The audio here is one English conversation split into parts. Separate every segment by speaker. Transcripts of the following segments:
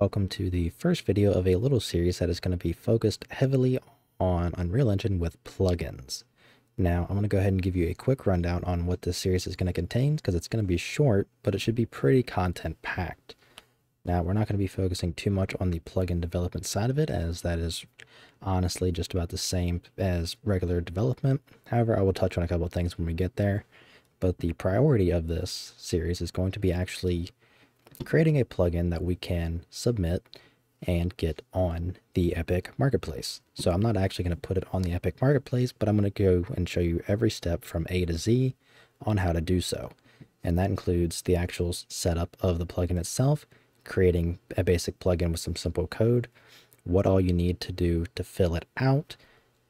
Speaker 1: Welcome to the first video of a little series that is going to be focused heavily on Unreal Engine with plugins. Now, I'm going to go ahead and give you a quick rundown on what this series is going to contain because it's going to be short, but it should be pretty content packed. Now, we're not going to be focusing too much on the plugin development side of it as that is honestly just about the same as regular development. However, I will touch on a couple of things when we get there. But the priority of this series is going to be actually creating a plugin that we can submit and get on the Epic Marketplace. So I'm not actually going to put it on the Epic Marketplace, but I'm going to go and show you every step from A to Z on how to do so. And that includes the actual setup of the plugin itself, creating a basic plugin with some simple code, what all you need to do to fill it out,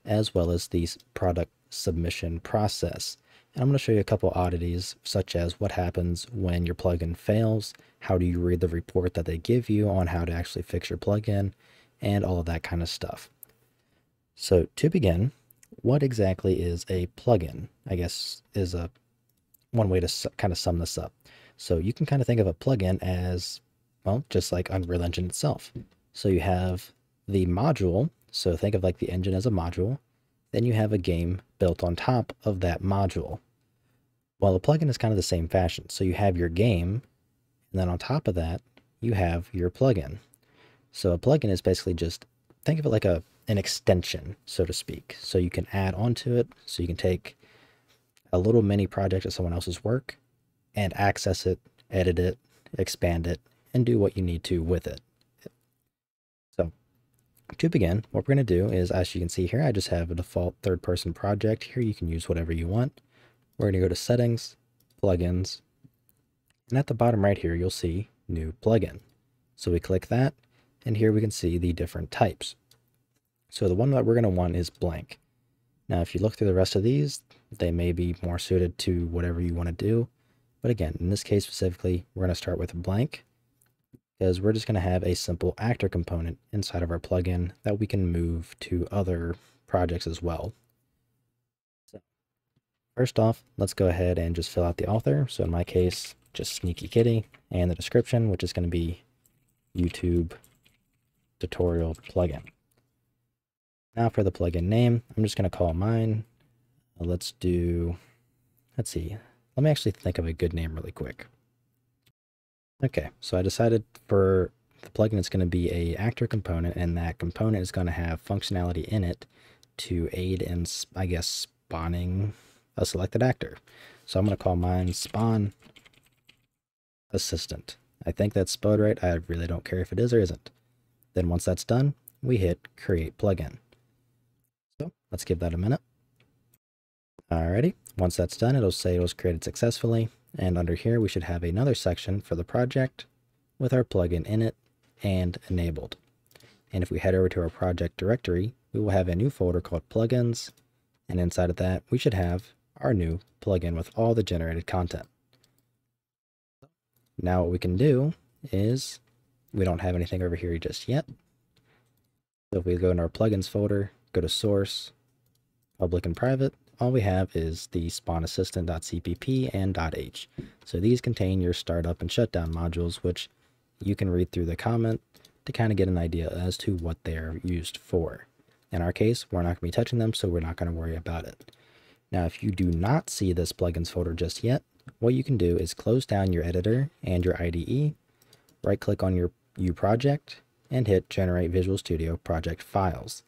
Speaker 1: as well as the product submission process. And I'm going to show you a couple oddities, such as what happens when your plugin fails, how do you read the report that they give you on how to actually fix your plugin, and all of that kind of stuff. So to begin, what exactly is a plugin? I guess is a one way to kind of sum this up. So you can kind of think of a plugin as, well, just like Unreal Engine itself. So you have the module, so think of like the engine as a module, then you have a game built on top of that module. Well, the plugin is kind of the same fashion. So you have your game, and then on top of that, you have your plugin. So a plugin is basically just, think of it like a an extension, so to speak. So you can add onto it, so you can take a little mini project of someone else's work and access it, edit it, expand it, and do what you need to with it. To begin, what we're going to do is, as you can see here, I just have a default third-person project. Here you can use whatever you want. We're going to go to Settings, Plugins, and at the bottom right here, you'll see New Plugin. So we click that, and here we can see the different types. So the one that we're going to want is blank. Now, if you look through the rest of these, they may be more suited to whatever you want to do. But again, in this case specifically, we're going to start with blank is we're just going to have a simple actor component inside of our plugin that we can move to other projects as well. So first off, let's go ahead and just fill out the author. So in my case, just Sneaky Kitty and the description, which is going to be YouTube tutorial plugin. Now for the plugin name, I'm just going to call mine. Let's do, let's see, let me actually think of a good name really quick. Okay, so I decided for the plugin it's going to be a actor component and that component is going to have functionality in it to aid in, I guess, spawning a selected actor. So I'm going to call mine spawn assistant. I think that's spelled right. I really don't care if it is or isn't. Then once that's done, we hit create plugin. So let's give that a minute. Alrighty, once that's done, it'll say it was created successfully. And under here, we should have another section for the project with our plugin in it and enabled. And if we head over to our project directory, we will have a new folder called plugins. And inside of that, we should have our new plugin with all the generated content. Now what we can do is, we don't have anything over here just yet. So if we go in our plugins folder, go to source, public and private, all we have is the spawn assistant.cpp and .h. So these contain your startup and shutdown modules, which you can read through the comment to kind of get an idea as to what they're used for. In our case, we're not going to be touching them, so we're not going to worry about it. Now, if you do not see this plugins folder just yet, what you can do is close down your editor and your IDE, right click on your U project, and hit Generate Visual Studio Project Files.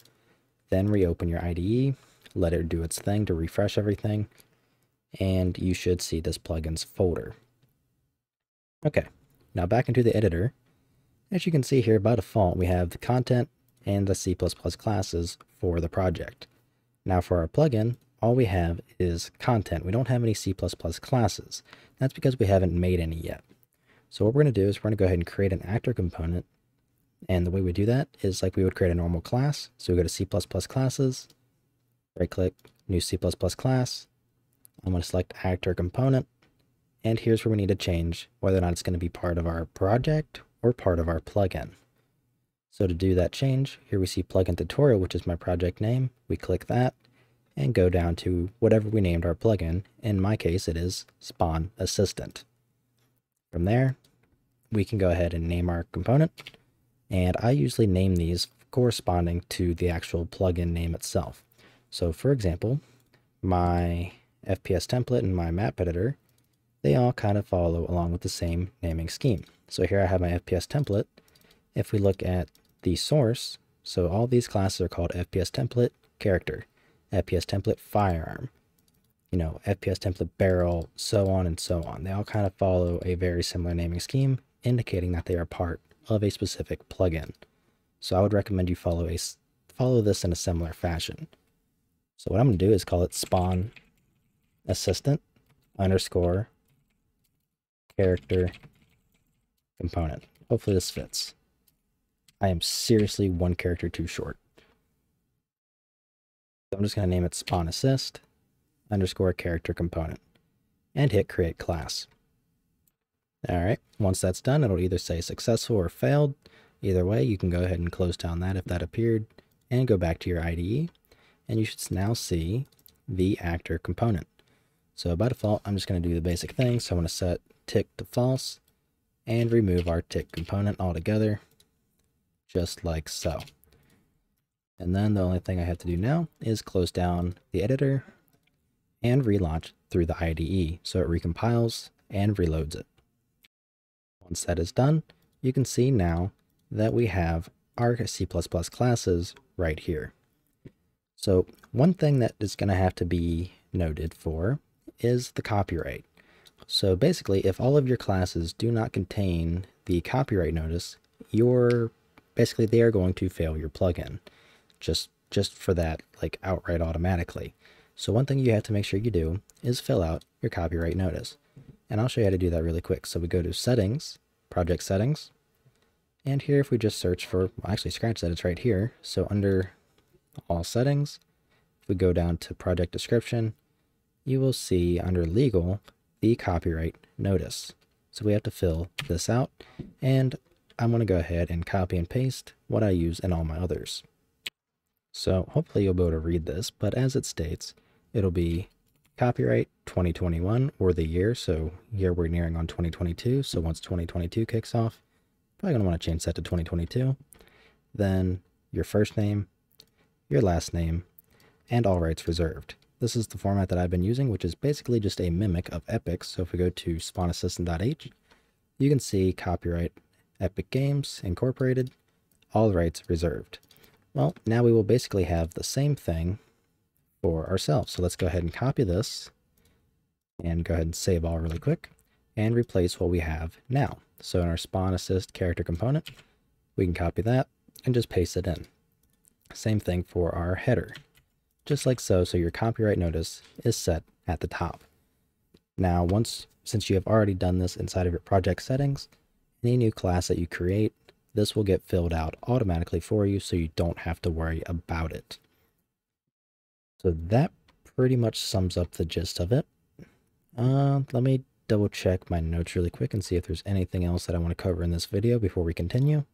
Speaker 1: Then reopen your IDE let it do its thing to refresh everything, and you should see this plugins folder. Okay, now back into the editor. As you can see here, by default, we have the content and the C++ classes for the project. Now for our plugin, all we have is content. We don't have any C++ classes. That's because we haven't made any yet. So what we're going to do is we're going to go ahead and create an actor component. And the way we do that is like we would create a normal class. So we go to C++ classes, right click, new C++ class. I'm going to select actor component. And here's where we need to change whether or not it's going to be part of our project or part of our plugin. So to do that change, here we see plugin tutorial, which is my project name. We click that and go down to whatever we named our plugin. In my case, it is Spawn Assistant. From there, we can go ahead and name our component. And I usually name these corresponding to the actual plugin name itself. So for example, my FPS template and my map editor, they all kind of follow along with the same naming scheme. So here I have my FPS template. If we look at the source, so all these classes are called FPS template character, FPS template firearm, you know, FPS template barrel, so on and so on. They all kind of follow a very similar naming scheme, indicating that they are part of a specific plugin. So I would recommend you follow a follow this in a similar fashion. So what I'm going to do is call it spawn assistant underscore character component. Hopefully this fits. I am seriously one character too short. So I'm just going to name it spawn assist underscore character component and hit create class. All right, once that's done, it'll either say successful or failed. Either way, you can go ahead and close down that if that appeared and go back to your IDE and you should now see the actor component. So by default, I'm just going to do the basic thing. So I'm going to set tick to false and remove our tick component altogether, just like so. And then the only thing I have to do now is close down the editor and relaunch through the IDE so it recompiles and reloads it. Once that is done, you can see now that we have our C++ classes right here. So one thing that is going to have to be noted for is the copyright. So basically, if all of your classes do not contain the copyright notice, you're basically they are going to fail your plugin just just for that like outright automatically. So one thing you have to make sure you do is fill out your copyright notice. And I'll show you how to do that really quick. So we go to settings, project settings, and here if we just search for, well, actually scratch that, it's right here. So under all settings, if we go down to project description, you will see under legal, the copyright notice. So we have to fill this out and I'm going to go ahead and copy and paste what I use in all my others. So hopefully you'll be able to read this, but as it states, it'll be copyright 2021 or the year. So here we're nearing on 2022. So once 2022 kicks off, probably going to want to change that to 2022. Then your first name, your last name, and all rights reserved. This is the format that I've been using, which is basically just a mimic of Epic. So if we go to spawnassistant.h, you can see copyright Epic Games Incorporated, all rights reserved. Well, now we will basically have the same thing for ourselves. So let's go ahead and copy this and go ahead and save all really quick and replace what we have now. So in our spawn assist character component, we can copy that and just paste it in. Same thing for our header, just like so. So your copyright notice is set at the top. Now, once, since you have already done this inside of your project settings, any new class that you create, this will get filled out automatically for you so you don't have to worry about it. So that pretty much sums up the gist of it. Uh, let me double check my notes really quick and see if there's anything else that I want to cover in this video before we continue.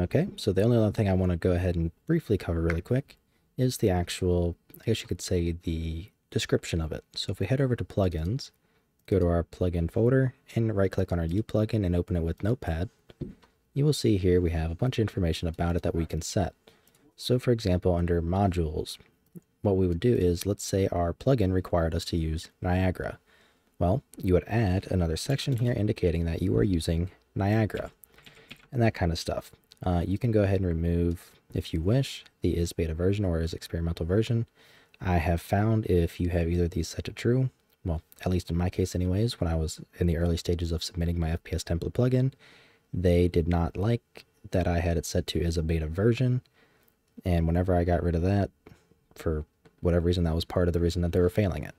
Speaker 1: Okay, so the only other thing I want to go ahead and briefly cover really quick is the actual, I guess you could say the description of it. So if we head over to plugins, go to our plugin folder and right click on our U plugin and open it with Notepad, you will see here we have a bunch of information about it that we can set. So for example, under modules, what we would do is, let's say our plugin required us to use Niagara. Well, you would add another section here indicating that you are using Niagara and that kind of stuff. Uh, you can go ahead and remove, if you wish, the is beta version or is experimental version. I have found if you have either of these set to true, well, at least in my case anyways, when I was in the early stages of submitting my FPS template plugin, they did not like that I had it set to as a beta version. And whenever I got rid of that, for whatever reason, that was part of the reason that they were failing it.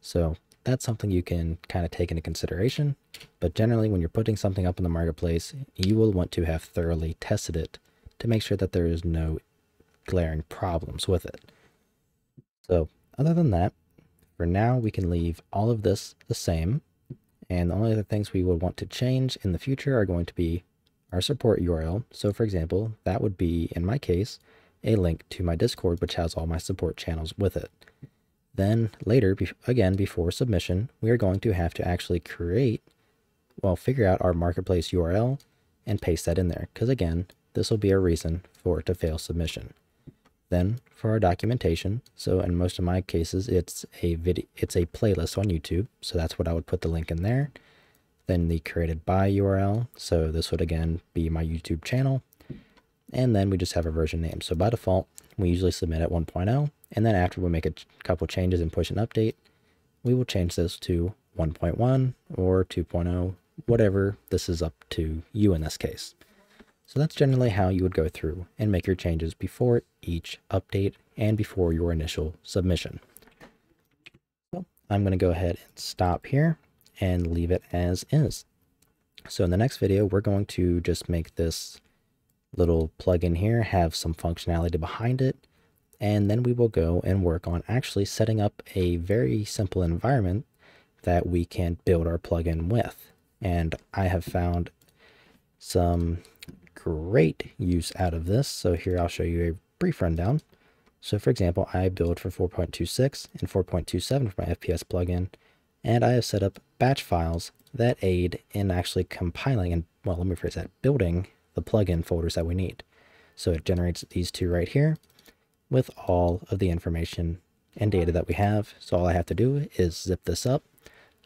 Speaker 1: So that's something you can kind of take into consideration. But generally, when you're putting something up in the marketplace, you will want to have thoroughly tested it to make sure that there is no glaring problems with it. So other than that, for now, we can leave all of this the same. And the only other things we would want to change in the future are going to be our support URL. So for example, that would be, in my case, a link to my Discord, which has all my support channels with it. Then later, be again, before submission, we are going to have to actually create, well, figure out our marketplace URL and paste that in there because again, this will be a reason for it to fail submission. Then for our documentation, so in most of my cases, it's a video, it's a playlist on YouTube. So that's what I would put the link in there. Then the created by URL. So this would again be my YouTube channel. And then we just have a version name. So by default, we usually submit at 1.0. And then after we make a couple changes and push an update, we will change this to 1.1 or 2.0, whatever this is up to you in this case. So that's generally how you would go through and make your changes before each update and before your initial submission. So I'm going to go ahead and stop here and leave it as is. So in the next video, we're going to just make this little plugin here have some functionality behind it. And then we will go and work on actually setting up a very simple environment that we can build our plugin with. And I have found some great use out of this. So here I'll show you a brief rundown. So for example, I build for 4.26 and 4.27 for my FPS plugin, and I have set up batch files that aid in actually compiling and, well, let me phrase that, building the plugin folders that we need. So it generates these two right here with all of the information and data that we have. So all I have to do is zip this up,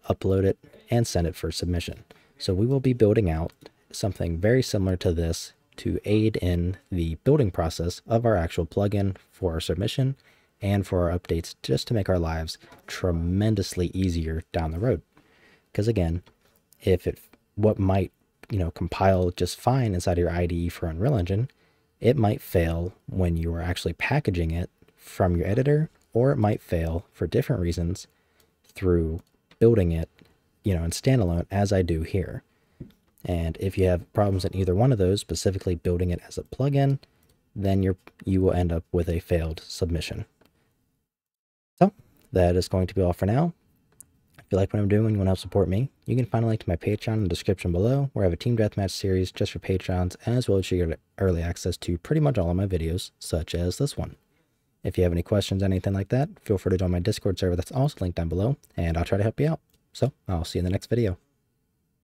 Speaker 1: upload it, and send it for submission. So we will be building out something very similar to this to aid in the building process of our actual plugin for our submission and for our updates just to make our lives tremendously easier down the road. Because again, if it what might, you know, compile just fine inside your IDE for Unreal Engine, it might fail when you are actually packaging it from your editor, or it might fail for different reasons through building it, you know, in standalone as I do here. And if you have problems in either one of those, specifically building it as a plugin, then you're, you will end up with a failed submission. So that is going to be all for now. If you like what I'm doing and you want to help support me, you can find a link to my Patreon in the description below, where I have a Team Deathmatch series just for Patrons, as well as you get early access to pretty much all of my videos, such as this one. If you have any questions, anything like that, feel free to join my Discord server that's also linked down below, and I'll try to help you out. So, I'll see you in the next video.